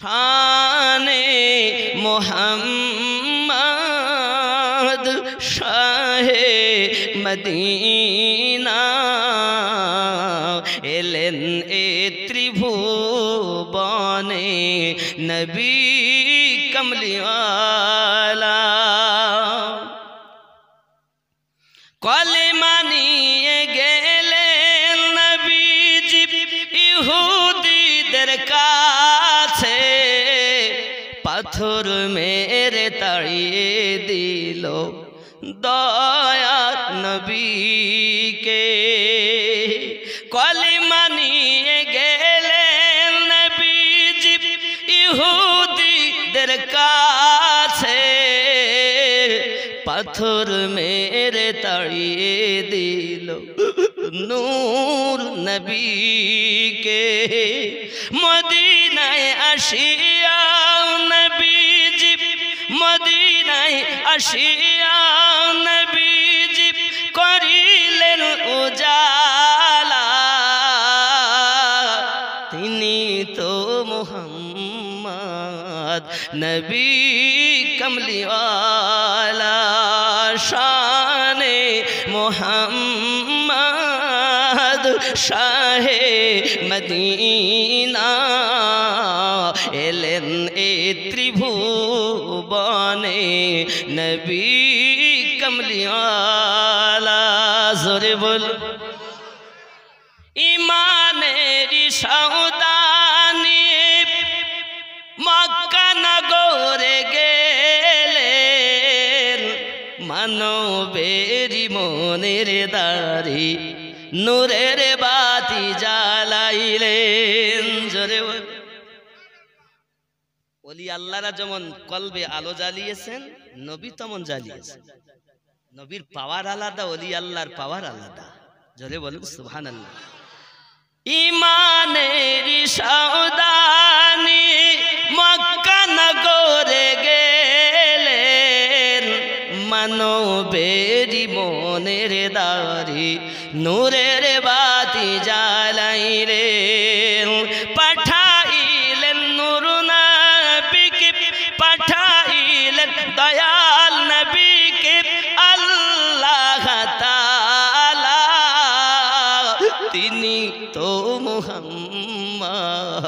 শানে মোহাম্মদ শাহে মদিনা এলেন এ ত্রিভুবনে নবী পাথর মেরে তাড়িয়ে দিল দয়া নবীকে। কলেমা নিয়ে গেলেন নবীজি ইহুদিদের কাছে। পাথর মেরে তাড়িয়ে দিল নূর নবীকে। মদিনায় নবীজি, মদিনায় আসিয়া নবীজি, করিলেন উজালা। তিনি তো মোহাম্মদ, নবী কমলিওয়ালা। শানে মোহাম্মদ, শাহে মদিনা। জোরে বল। ইমানেরি সৌদানি মক্কা নগরে গেলেন মানবেরি মনের দারি নূরের বাতি জ্বালাইলেন। জোরে বল। ওলি আল্লাহরা যেমন কলবে আলো জ্বালিয়েছেন, নবী তেমন জ্বালিয়েছেন। নবীর পাওয়ার আলাদা অলি আল্লাহর পাওয়ার আলাদা। জোরে বলুন সুহান আল্লাহ ইমানের সাউদানি মক্কা নগরে গেলেন। মানবেরি মনের দারি নূরের বাতি জ্বালাইলেন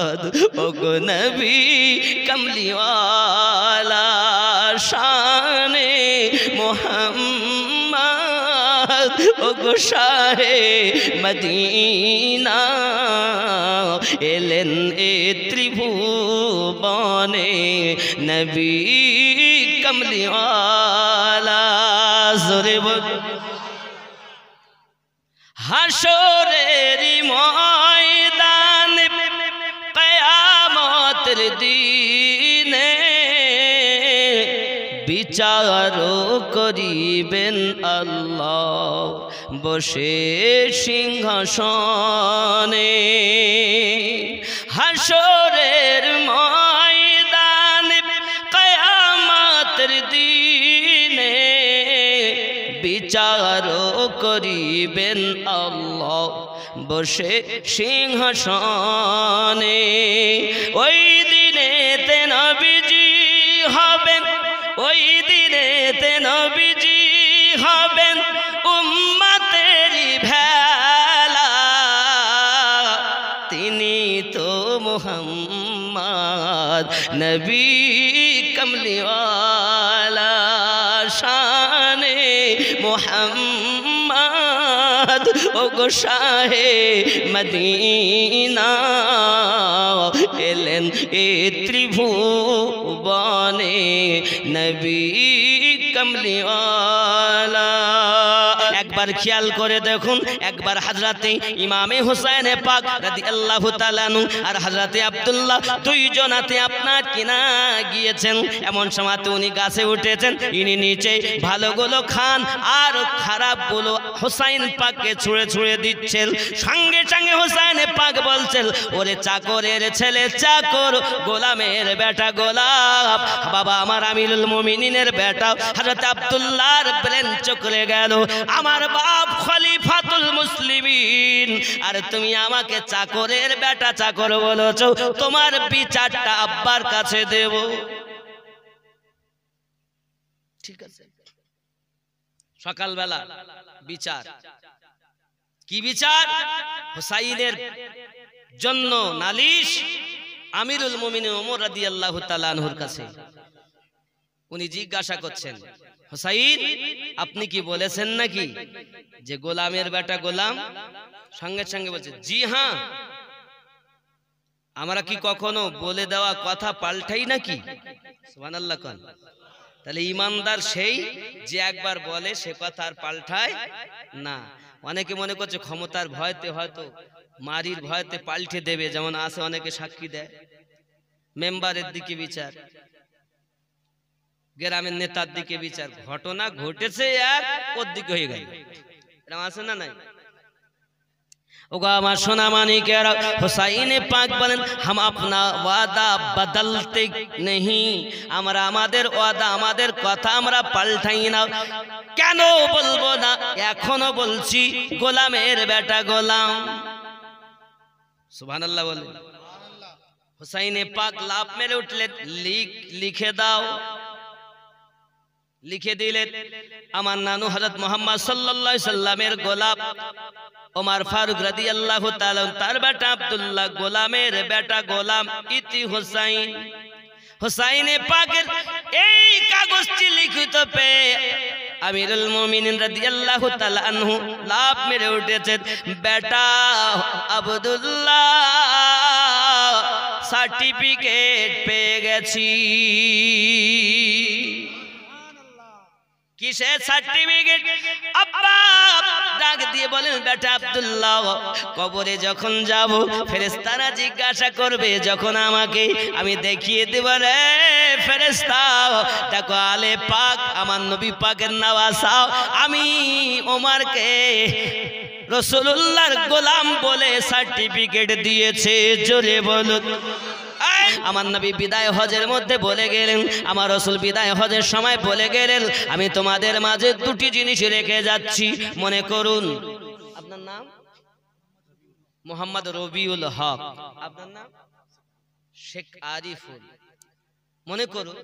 মোহাম্মদ ওগো নবী, কমলিওয়ালা শানে মোহাম্মদ ওগো শাহে মদিনা, এলেন এ ত্রিভুবনে নবী কমলিওয়ালা, জোরে বল। হাসরের ময়দান বিচার করিবেন আল্লাহ বসে সিংহাসনে। হাসরের ময়দান কয়ামতের দিনে বিচার করিবেন আল্লাহ বসে সিংহাসনে। ওই দিনে ওই দিনে নবীজি হবেন উম্মতেরি ভেলা। তিনি তো মোহাম্মদ, নবী কমলিওয়ালা। শানে মোহাম্মদ ও গো শাহে মদিনা। এলেন এ ত্রিভুবনে নবী কমলিওয়ালা একবার খেয়াল করে দেখুন, একবার হাজরাতে ইমামে হুসাইনে পাক রাদি আল্লাহ তালানু আর হাজরাতে আবদুল্লাহ দুইজনাতে আপনার কিনা গিয়েছেন। এমন সময়তে উনি গাছে উঠেছেন, ইনি নিচে ভালোগুলো খান আর খারাপগুলো হুসাইন পাককে ছুঁড়ে ছুঁড়ে দিচ্ছেন। সঙ্গে সঙ্গে হুসাইনে পাক বলছেন, ওরে চাকরের ছেলে, চাকর, গোলামের বেটা গোলাপ, বাবা আমার আমিরুল মুমিনিনের বেটা। হযরত আব্দুল্লাহর ব্রেন চকলে গেল। আমার বাপ খলিফাতুল মুসলিমিন। আর তুমি আমাকে চাকরের বেটা চাকর বলেছ, তোমার বিচারটা আব্বার কাছে দেব। ঠিক আছে। সকালবেলা বিচার। কি বিচার? হুসাইনের জন্য নালিশ আমিরুল মুমিনিন ওমর রাদিয়াল্লাহু তাআলা আনহুর কাছে। উনি জিজ্ঞাসা করছেন, হুসাইন, আপনি কি বলেছেন নাকি যে গোলামের বেটা গোলাম? সঙ্গে সঙ্গে বলছে, জি হ্যাঁ। আমরা কি কখনো বলে দেওয়া কথা পাল্টাই নাকি? তাহলে ইমানদার সেই যে একবার বলে সে কথা আর পাল্টায় না। অনেকে মনে করছে ক্ষমতার ভয়তে হয়তো মারির ভয়তে পাল্টে দেবে, যেমন আছে অনেকে সাক্ষী দেয়। মেম্বারের দিকে বিচার। গ্রামের নেতার দিকে বিচার। ঘটনা ঘটেছে এক ওর দিকে হয়ে গেল। এরকম আছে না নাই? ওগো আমার সোনা মানিকের হুসাইনে পাক বলেন, হাম আপনা ওয়াদা বদলতে নেহি। আমরা আমাদের ওয়াদা, আমাদের কথা আমরা পাল্টাই না। কেন বলব না? এখনও বলছি, গোলামের বেটা গোলাম। সুবহানাল্লাহ বলে হুসাইনে পাক লাভ মেরে উঠলেন, লিখ, লিখে দাও। লিখে দিলেন, আমার নানু হযরত মোহাম্মদ আলাইহি সাল্লামের গোলাপ, ওমার ফারুক রাদিয়াল্লাহু তাআলা তার বেটা আব্দুল্লাহ গোলামের বেটা গোলাম ইতি হুসাইন। হুসাইনে পাকের এই কাগজটি লিখিত পেয়ে আমিরুল মুমিনিন রাদিয়াল্লাহু তাআলা আনহু লাভ মেরে উঠেছেন, বেটা আব্দুল্লাহ, সার্টিফিকেট পেয়ে গেছি। কিসের সার্টিফিকেট ডাক দিয়ে বলেন কবরে যখন জিজ্ঞাসা করবে, যখন আমাকে আমি দেখিয়ে দেব রে ফেরেশতা, দেখো আলে পাক, আমার নবী পাকের নওয়াসাও আমি ওমারকে রসুল্লাহর গোলাম বলে সার্টিফিকেট দিয়েছে, জোরে বলুন। আমার নবী বিদায় হজের মধ্যে বলে গেলেন, আমার রসুল বিদায় হজের সময় বলে গেলেন, আমি তোমাদের মাঝে দুটি জিনিস রেখে যাচ্ছি, মনে করুন। আপনার নাম? মোহাম্মদ রবিউল হক। আপনার নাম? শেখ আরিফুল। মনে করুন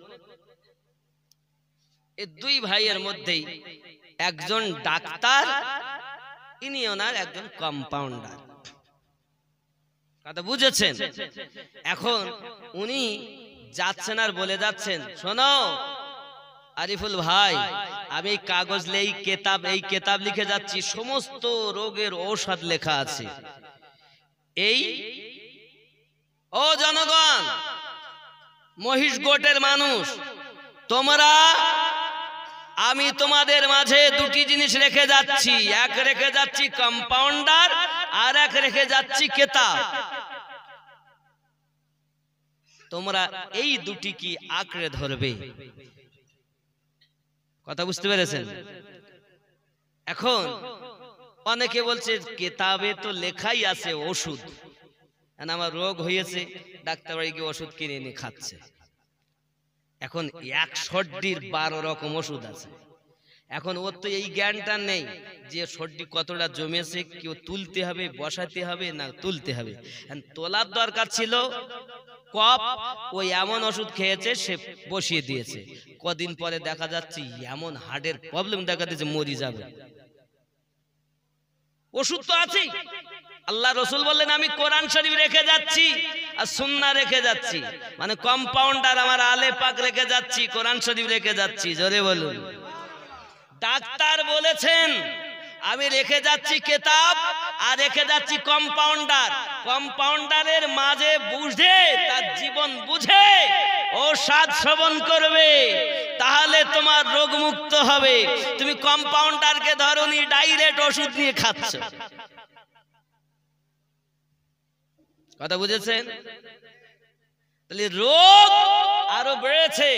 এই দুই ভাইয়ের মধ্যেই একজন ডাক্তার, ইনি ওনার একজন কম্পাউন্ডার কথা বুঝেছেন? এখন উনি যাচ্ছেন আর বলে যাচ্ছেন, শোনো। আরিফুল ভাই, আমি কাগজ এই কেতাব এই কেতাব লিখে যাচ্ছি, সমস্ত রোগের ঔষধ লেখা আছে। এই, ও জনগণ, মহিষ গোটের মানুষ, তোমরা, আমি তোমাদের মাঝে দুটি জিনিস রেখে যাচ্ছি। এক রেখে যাচ্ছি কম্পাউন্ডার আর এক রেখে যাচ্ছি কেতাব। তোমরা এই দুটি কি আঁকড়ে ধরবে? কথা বুঝতে পেরেছেন? এখন অনেকে বলছে, কেতাবে তো লেখাই আছে ওষুধ। আমার রোগ হয়েছে? ডাক্তার বাড়ি গিয়ে ওষুধ কিনে এনে খাচ্ছে। এখন এক সর্দির বারো রকম ওষুধ আছে। এখন ওর তো এই জ্ঞানটা নেই যে সর্দি কতটা জমেছে, কেউ তুলতে হবে, বসাতে হবে না তুলতে হবে। তোলার দরকার ছিল কপ ওই এমন ওষুধ খেয়েছে, সে বসিয়ে দিয়েছে। কদিন পরে দেখা যাচ্ছে এমন হার্টের প্রবলেম দেখা দিয়েছে, মরি যাবে। ওষুধ তো আছেই। আল্লাহ রসুল বললেন, আমি কোরআন শরীফ রেখে যাচ্ছি আর সুন্না রেখে যাচ্ছি। মানে কম্পাউন্ডার আমার আলে পাক রেখে যাচ্ছি, কোরআন শরীফ রেখে যাচ্ছি। জোরে বলুন। ডাক্তার বলেছেন, আমি রেখে যাচ্ছি কেতাব আর রেখে যাচ্ছি কম্পাউন্ডার কম্পাউন্ডারের মাঝে বুঝে, তার জীবন বুঝে, ও স্বাদ শ্রবণ করবে, তাহলে তোমার রোগ মুক্ত হবে। তুমি কম্পাউন্ডারকে ধরনি ডাইরেক্ট ওষুধ নিয়ে খাচ্ছ। কথা বুঝেছেন? তাহলে রোগ আরও বেড়েছে।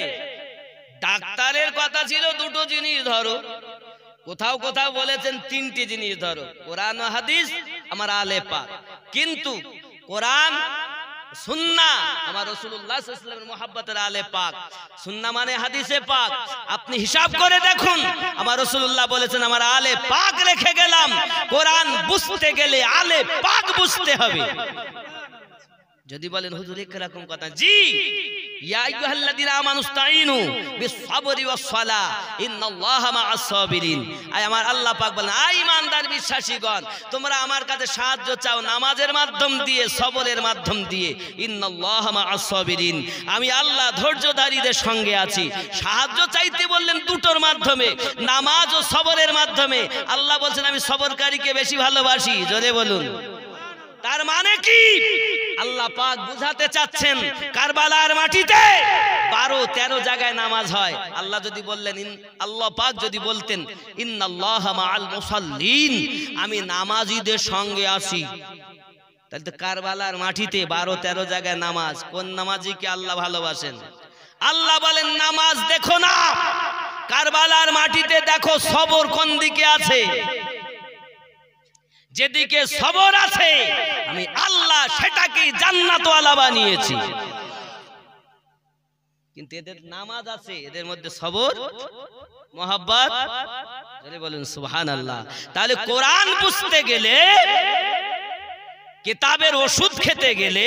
ডাক্তারের কথা ছিল দুটো জিনিস ধরো। কোথাও কোথাও বলেছেন তিনটি জিনিস ধরো। কোরআন হাদিস আমার আলে পাক। কিন্তু কোরআন আমার আলে পাক। মানে হাদিসে পাক। আপনি হিসাব করে দেখুন, আমার বলেছেন, আমার আলে পাক রেখে গেলাম। বুঝতে গেলে আলে পাক বুঝতে হবে। যদি বলেন হুজুর এরকম কথা। জি। ইয়া আইয়ুহাল্লাযীনা আমানুস্তাঈনু বিস-সাবরি ওয়াস-সালাহ ইন্নাল্লাহা মা'আস সাবিরিন আয় আমার আল্লাহ পাক বলেন আই ইমানদার বিশ্বাসীগণ তোমরা আমার কাছে সাহায্য চাও নামাজের মাধ্যম দিয়ে সবরের মাধ্যম দিয়ে। ইন্নাল্লাহা মা'আস সাবিরিন আমি আল্লাহ ধৈর্যধারীদের সঙ্গে আছি। সাহায্য চাইতে বললেন দুটোর মাধ্যমে নামাজ ও সবরের মাধ্যমে। আল্লাহ বলছেন আমি সবরকারীকে বেশি ভালোবাসি। জোরে বলুন। তার মানে কি? আল্লাহ পাক বুঝাতে চাচ্ছেন, কারবালার মাটিতে বারো তেরো জায়গায় নামাজ হয়। আল্লাহ যদি বললেন আল্লাহ পাক যদি বলতেন মাআল মুসাল্লিন, আমি নামাজীদের সঙ্গে আছি। তাহলে তো কারবালার মাটিতে বারো তেরো জায়গায় নামাজ, কোন নামাজিকে আল্লাহ ভালোবাসেন? আল্লাহ বলেন, নামাজ দেখো না, কারবালার মাটিতে দেখো সবর কোন দিকে আছে? যেদিকে সবর আছে, আমি আল্লাহ সেটাকে জান্নাতওয়ালা বানিয়েছি। কিন্তু এদের নামাজ আছে, এদের মধ্যে সবর, মোহাব্বত। বলেন সুবহান আল্লাহ তাহলে কোরআন বুঝতে গেলে কিতাবের ওষুধ খেতে গেলে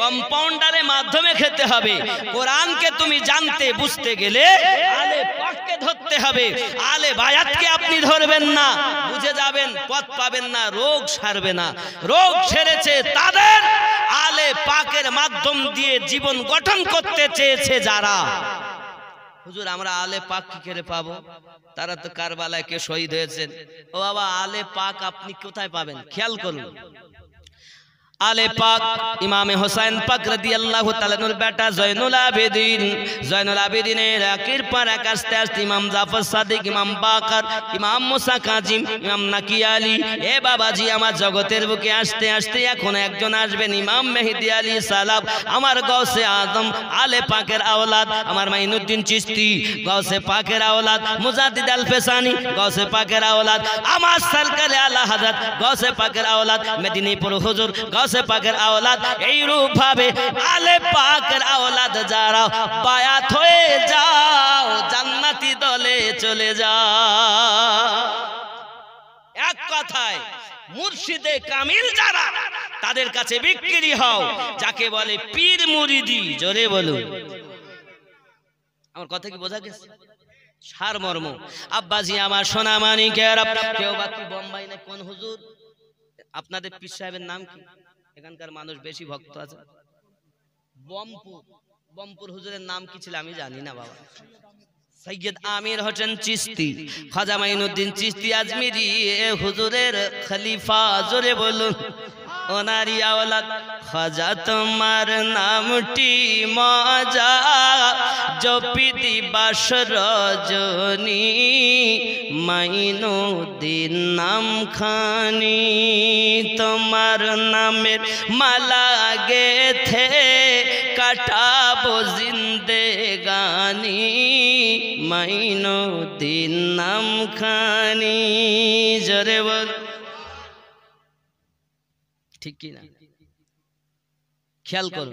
কম্পাউন্ডারের মাধ্যমে খেতে হবে। কোরআনকে তুমি জানতে, বুঝতে গেলে আলে পাককে ধরতে হবে। আলে বায়াতকে আপনি ধরবেন না। বুঝে যাবেন, পথ পাবেন না, রোগ সারবে না। রোগ সেরেছে তাদের আলে পাকের মাধ্যম দিয়ে জীবন গঠন করতে চেয়েছে যারা। হুজুর, আমরা আলে পাক কি করে পাবো? তারা তো কারবালায় কে শহীদ হয়েছেন। ও বাবা, আলে পাক আপনি কোথায় পাবেন? খেয়াল করুন। আলে পাক ইমামে হোসেন পাক রাদিয়াল্লাহু তাআলার বেটা জয়নুল আবেদিন। জয়নুল আবেদিনের একের পর এক আস্তে আস্তে ইমাম জাফর সাদিক, ইমাম বাকার, ইমাম মুসা কাজিম, ইমাম নাকি আলী, এ বাবাজি আমার জগতের বুকে আসতে আসতে এখন একজন আসবেন, ইমাম মেহেদি আলী সালাব আমার গৌসে আদম আলে পাকের আওলাদ, আমার মাইনুদ্দিন চিস্তি গৌসে পাকের আওলাদ, মুজাদ্দিদ আল ফেসানি গৌসে পাকের আওলাদ, আমার সরকারে আল্লাহ হযরত গৌসে পাকের আওলাদ, মেদিনীপুর হুজুর গৌসে পাকের আওলাদ এই রূপ ভাবে আলে পাকের আওলাদ যারা বায়াত হয়ে যাও, জান্নাতি দলে চলে যাও। এক কথায়, মুর্শিদে কামিল যারা, তাদের কাছে বিক্রি হও, যাকে বলে পীর মুরিদি, জোরে বলুন। আমার কথা কি বোঝা গেছে? সার মর্ম। আব্বাজি, আমার সোনা মানিকের কেউ বা কি বোম্বাই না কোন হুজুর? আপনাদের পীর সাহেবের নাম কি? এখানকার মানুষ বেশি ভক্ত আছে। বমপুর বমপুর হুজুরের নাম কি ছিল আমি জানি না বাবা। সৈয়দ আমির হোসেন চিস্তি খাজা মাইনুদ্দিন চিস্তি আজমিরি, এ হুজুরের খলিফা, জোরে বলুন। ওনারি আওলাদ খাজা তোমার নামটি মজা, জপি দিবাস রজনী মাইনুদ্দিন নাম খানি তোমার নামের মালা গেথে কাটাবো জিন্দেগানি মাইনুদ্দিন নাম খানি জরে বল। ঠিক কি না খেয়াল করুন